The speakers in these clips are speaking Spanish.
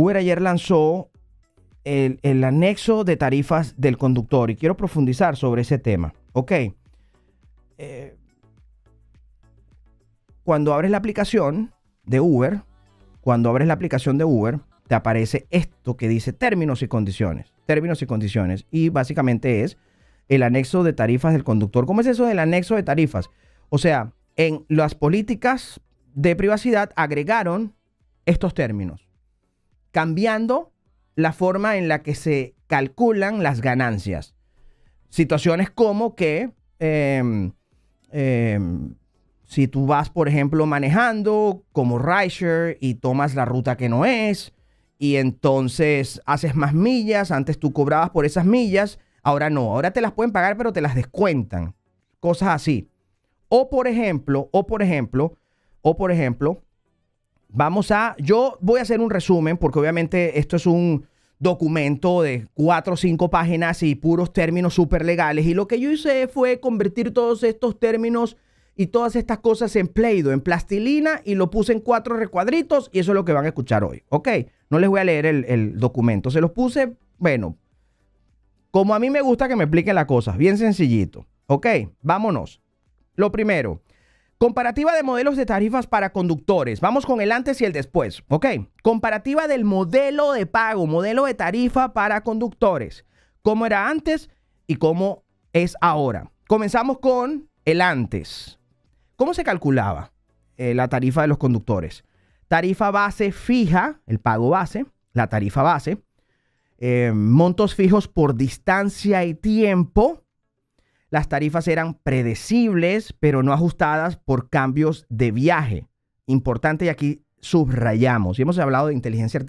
Uber ayer lanzó el, anexo de tarifas del conductor y quiero profundizar sobre ese tema. Ok. Eh, cuando abres la aplicación de Uber, cuando abres la aplicación de Uber, te aparece esto que dice términos y condiciones. Términos y condiciones. Y básicamente es el anexo de tarifas del conductor. ¿Cómo es eso del anexo de tarifas? O sea, en las políticas de privacidad agregaron estos términos, cambiando la forma en la que se calculan las ganancias. Situaciones como que em, em, si tú vas, por ejemplo, manejando como rideshare y tomas la ruta que no es, y entonces haces más millas, antes tú cobrabas por esas millas, ahora no, ahora te las pueden pagar, pero te las descuentan. Cosas así. O por ejemplo, o por ejemplo, o por ejemplo, vamos a, yo voy a hacer un resumen porque obviamente esto es un documento de cuatro o cinco páginas y puros términos súper legales. Y lo que yo hice fue convertir todos estos términos y todas estas cosas en Play-Doh, en plastilina, y lo puse en cuatro recuadritos, y eso es lo que van a escuchar hoy. ¿Ok? No les voy a leer el, documento. Se los puse, bueno, como a mí me gusta que me expliquen las cosas, bien sencillito. ¿Ok? Vámonos. Lo primero, comparativa de modelos de tarifas para conductores. Vamos con el antes y el después. ¿Ok? Comparativa del modelo de pago, modelo de tarifa para conductores. ¿Cómo era antes y cómo es ahora? Comenzamos con el antes. ¿Cómo se calculaba eh, la tarifa de los conductores? Tarifa base fija, el pago base, la tarifa base, eh, montos fijos por distancia y tiempo. Las tarifas eran predecibles, pero no ajustadas por cambios de viaje. Importante y aquí subrayamos. Y hemos hablado de inteligencia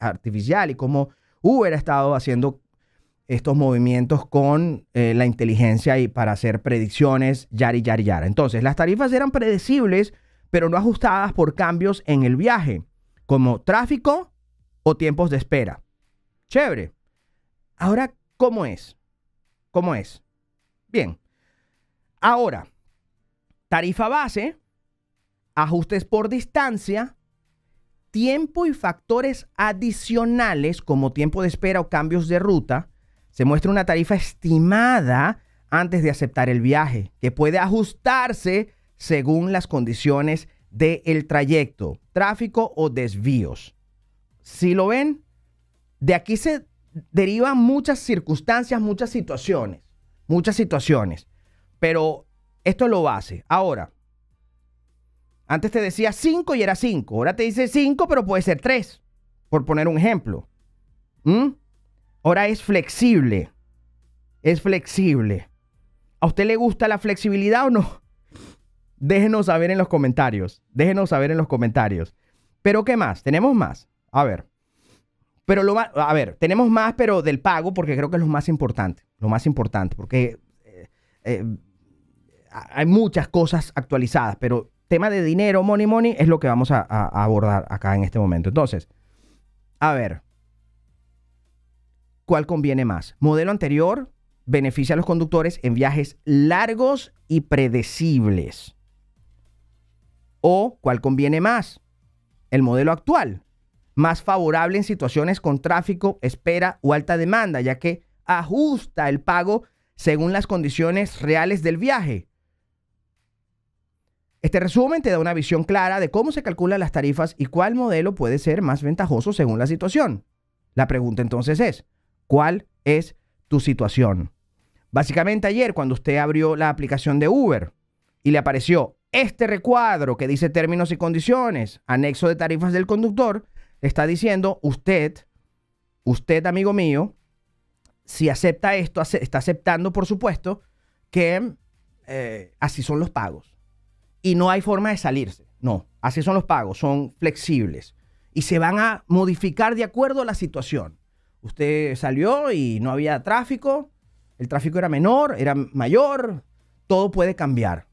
artificial, y cómo Uber ha estado haciendo estos movimientos con eh, la inteligencia y para hacer predicciones, yari, yari, yara. Entonces, las tarifas eran predecibles, pero no ajustadas por cambios en el viaje, como tráfico o tiempos de espera. Chévere. Ahora, ¿cómo es? ¿Cómo es? Bien. Ahora, tarifa base, ajustes por distancia, tiempo y factores adicionales como tiempo de espera o cambios de ruta, se muestra una tarifa estimada antes de aceptar el viaje, que puede ajustarse según las condiciones del trayecto, tráfico o desvíos. Si lo ven, de aquí se derivan muchas circunstancias, muchas situaciones, muchas situaciones, pero esto es lo base. Ahora, antes te decía 5 y era 5, ahora te dice 5, pero puede ser 3, por poner un ejemplo. ¿Mm? Ahora es flexible. Es flexible. ¿A usted le gusta la flexibilidad o no? Déjenos saber en los comentarios. Déjenos saber en los comentarios. Pero ¿qué más? Tenemos más. A ver. Pero lo a ver, tenemos más, pero del pago, porque creo que es lo más importante. Lo más importante, porque eh, eh, hay muchas cosas actualizadas, pero tema de dinero, money, money, es lo que vamos a abordar acá en este momento. Entonces, a ver, ¿Cuál conviene más? Modelo anterior beneficia a los conductores en viajes largos y predecibles. ¿O cuál conviene más? El modelo actual, más favorable en situaciones con tráfico, espera o alta demanda, ya que ajusta el pago según las condiciones reales del viaje. Este resumen te da una visión clara de cómo se calculan las tarifas y cuál modelo puede ser más ventajoso según la situación. La pregunta entonces es, cuál es tu situación. Básicamente ayer cuando usted abrió la aplicación de Uber y le apareció este recuadro que dice términos y condiciones, anexo de tarifas del conductor, está diciendo usted, usted amigo mío, si acepta esto, está aceptando por supuesto que eh, así son los pagos. Y no hay forma de salirse. No, así son los pagos, son flexibles. Y se van a modificar de acuerdo a la situación. Usted salió y no había tráfico, el tráfico era menor, era mayor, todo puede cambiar.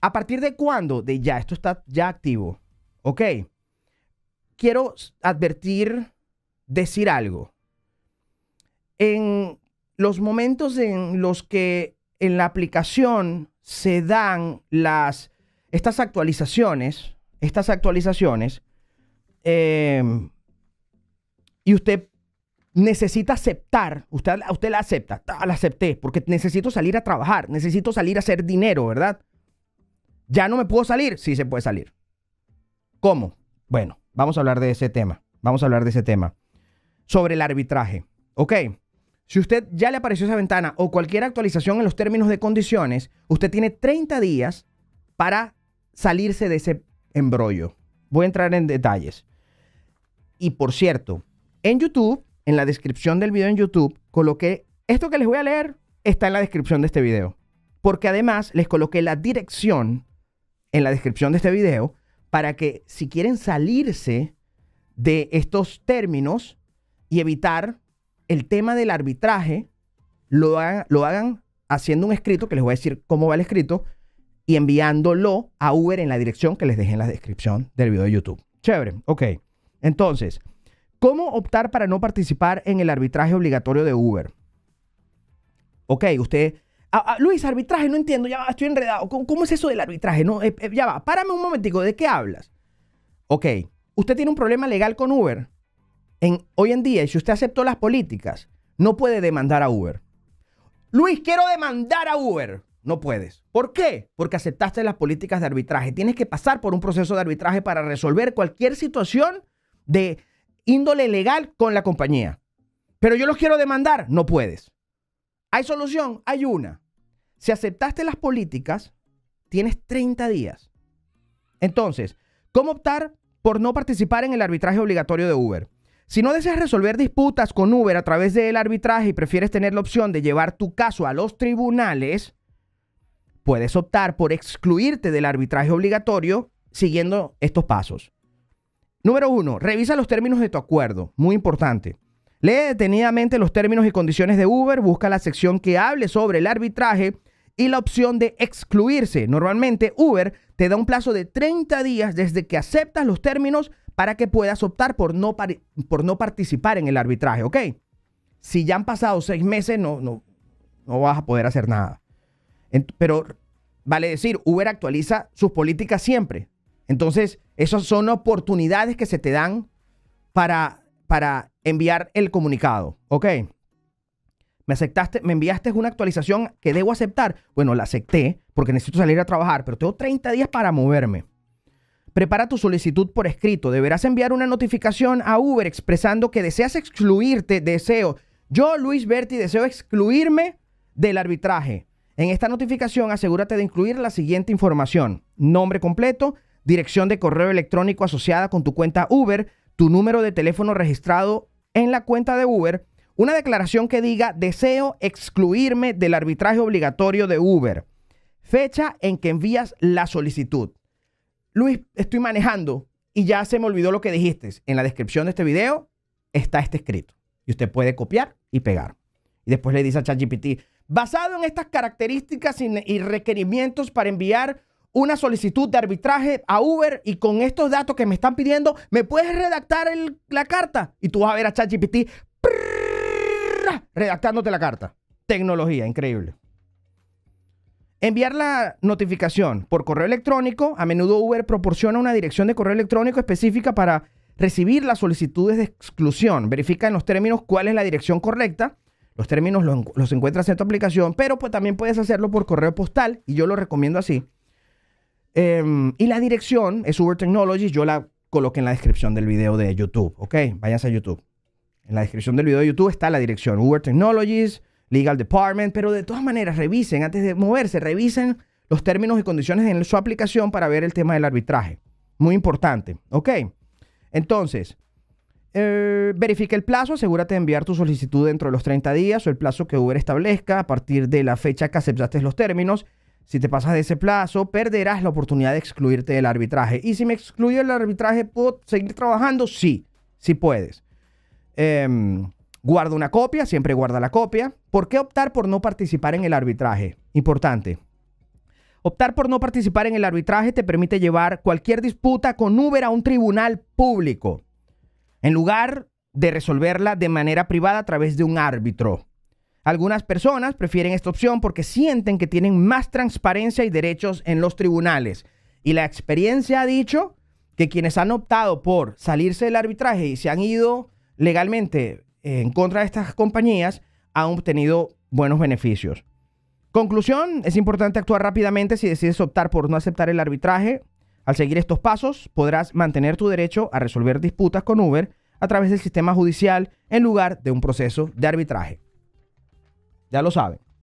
¿A partir de cuándo? De ya, esto está ya activo. Ok. Quiero advertir, decir algo. En los momentos en los que en la aplicación se dan las, estas actualizaciones, estas actualizaciones, eh, y usted necesita aceptar, usted, usted la acepta, la acepté, porque necesito salir a trabajar, necesito salir a hacer dinero, ¿verdad? ¿Ya no me puedo salir? Sí se puede salir. ¿Cómo? Bueno, vamos a hablar de ese tema. Vamos a hablar de ese tema. Sobre el arbitraje. Ok. Si usted ya le apareció esa ventana o cualquier actualización en los términos de condiciones, usted tiene 30 días para salirse de ese embrollo. Voy a entrar en detalles. Y por cierto, en YouTube, en la descripción del video en YouTube, coloqué esto que les voy a leer, está en la descripción de este video. Porque además les coloqué la dirección en la descripción de este video para que si quieren salirse de estos términos y evitar el tema del arbitraje, lo hagan, haciendo un escrito, que les voy a decir cómo va el escrito, y enviándolo a Uber en la dirección que les dejé en la descripción del video de YouTube. Chévere, ok. Entonces, ¿cómo optar para no participar en el arbitraje obligatorio de Uber? Ok, usted... Ah, ah, Luis, arbitraje, no entiendo, ya estoy enredado. ¿Cómo, es eso del arbitraje? No, eh, eh, ya va, párame un momentico, ¿de qué hablas? Ok, usted tiene un problema legal con Uber. Hoy en día, si usted aceptó las políticas, no puede demandar a Uber. Luis, quiero demandar a Uber. No puedes. ¿Por qué? Porque aceptaste las políticas de arbitraje. Tienes que pasar por un proceso de arbitraje para resolver cualquier situación de índole legal con la compañía. Pero yo los quiero demandar. No puedes. ¿Hay solución? Hay una. Si aceptaste las políticas, tienes 30 días. Entonces, ¿cómo optar por no participar en el arbitraje obligatorio de Uber? Si no deseas resolver disputas con Uber a través del arbitraje y prefieres tener la opción de llevar tu caso a los tribunales, puedes optar por excluirte del arbitraje obligatorio siguiendo estos pasos. Número uno, revisa los términos de tu acuerdo. Muy importante. Lee detenidamente los términos y condiciones de Uber, busca la sección que hable sobre el arbitraje y la opción de excluirse. Normalmente Uber te da un plazo de 30 días desde que aceptas los términos para que puedas optar por no, por no participar en el arbitraje, ¿ok? Si ya han pasado seis meses, no, no, no vas a poder hacer nada pero vale decir, Uber actualiza sus políticas siempre. Entonces, esas son oportunidades que se te dan para, para enviar el comunicado. ¿Ok? Me aceptaste, me enviaste una actualización que debo aceptar. Bueno, la acepté porque necesito salir a trabajar, pero tengo 30 días para moverme. Prepara tu solicitud por escrito. Deberás enviar una notificación a Uber expresando que deseas excluirte. Deseo. Yo, Luis Berti, deseo excluirme del arbitraje. En esta notificación asegúrate de incluir la siguiente información. Nombre completo, dirección de correo electrónico asociada con tu cuenta Uber, tu número de teléfono registrado en la cuenta de Uber, una declaración que diga deseo excluirme del arbitraje obligatorio de Uber, fecha en que envías la solicitud. Luis, estoy manejando y ya se me olvidó lo que dijiste. En la descripción de este video está este escrito y usted puede copiar y pegar. Y después le dice a ChatGPT, Basado en estas características y requerimientos para enviar una solicitud de arbitraje a Uber y con estos datos que me están pidiendo, ¿me puedes redactar la carta? Y tú vas a ver a ChatGPT redactándote la carta. Tecnología, increíble. Enviar la notificación por correo electrónico. A menudo Uber proporciona una dirección de correo electrónico específica para recibir las solicitudes de exclusión. Verifica en los términos cuál es la dirección correcta los términos los, encuentras en tu aplicación, pero pues también puedes hacerlo por correo postal y yo lo recomiendo así. Em, y la dirección es Uber Technologies, yo la coloqué en la descripción del video de YouTube, ¿ok? Váyanse a YouTube. En la descripción del video de YouTube está la dirección Uber Technologies, Legal Department, pero de todas maneras revisen, antes de moverse, revisen los términos y condiciones en su aplicación para ver el tema del arbitraje. Muy importante, ¿ok? Entonces, eh, verifica el plazo, asegúrate de enviar tu solicitud dentro de los 30 días o el plazo que Uber establezca a partir de la fecha que aceptaste los términos. Si te pasas de ese plazo, perderás la oportunidad de excluirte del arbitraje. Y si me excluyo del arbitraje, ¿puedo seguir trabajando? Sí, sí puedes. Em, guarda una copia, siempre guarda la copia. ¿Por qué optar por no participar en el arbitraje? Importante. Optar por no participar en el arbitraje te permite llevar cualquier disputa con Uber a un tribunal público en lugar de resolverla de manera privada a través de un árbitro. Algunas personas prefieren esta opción porque sienten que tienen más transparencia y derechos en los tribunales. Y la experiencia ha dicho que quienes han optado por salirse del arbitraje y se han ido legalmente en contra de estas compañías han obtenido buenos beneficios. Conclusión, es importante actuar rápidamente si decides optar por no aceptar el arbitraje. Al seguir estos pasos, podrás mantener tu derecho a resolver disputas con Uber a través del sistema judicial en lugar de un proceso de arbitraje. Ya lo saben.